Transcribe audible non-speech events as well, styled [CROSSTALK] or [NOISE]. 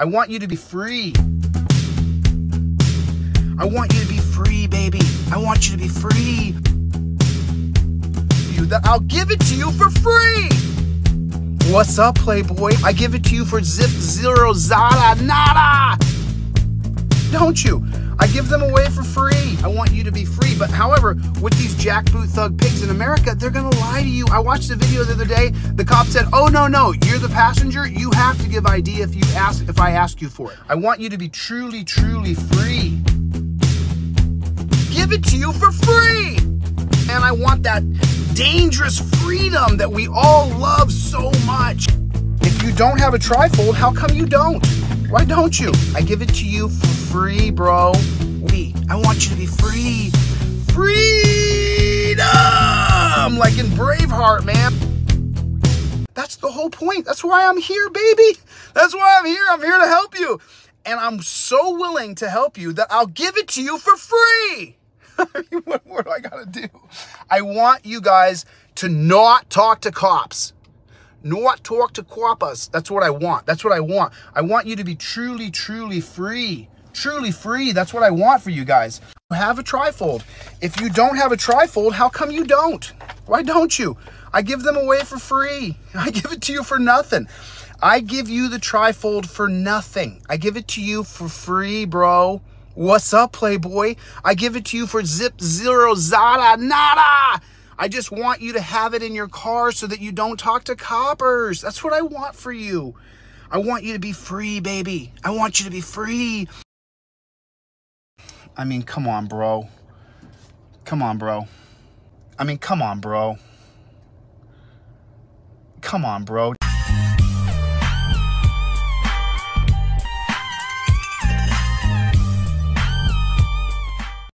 I want you to be free. I want you to be free, baby. I want you to be free. You that I'll give it to you for free. What's up, Playboy? I give it to you for zip zero zada nada. Don't you? I give them away for free. I want you to be free. But however, with these jackboot thug pigs in America, they're gonna lie to you. I watched a video the other day. The cop said, "Oh no, no, you're the passenger. You have to give ID if you ask if I ask you for it. I want you to be truly, truly free. Give it to you for free." And I want that dangerous freedom that we all love so much. If you don't have a trifold, how come you don't? Why don't you? I give it to you for free, bro. We, I want you to be free. Freedom! Like in Braveheart, man. That's the whole point. That's why I'm here, baby. That's why I'm here. I'm here to help you. And I'm so willing to help you that I'll give it to you for free. [LAUGHS] what more do I gotta do? I want you guys to not talk to cops not talk to quappas. That's what I want. That's what I want. I want you to be truly, truly free. Truly free. That's what I want for you guys. Have a trifold. If you don't have a trifold, how come you don't? Why don't you? I give them away for free. [LAUGHS] I give it to you for nothing. I give you the trifold for nothing. I give it to you for free, bro. What's up, Playboy? I give it to you for zip zero zada nada. I just want you to have it in your car so that you don't talk to coppers. That's what I want for you. I want you to be free, baby. I want you to be free. I mean, come on, bro. Come on, bro. I mean, come on, bro. Come on, bro.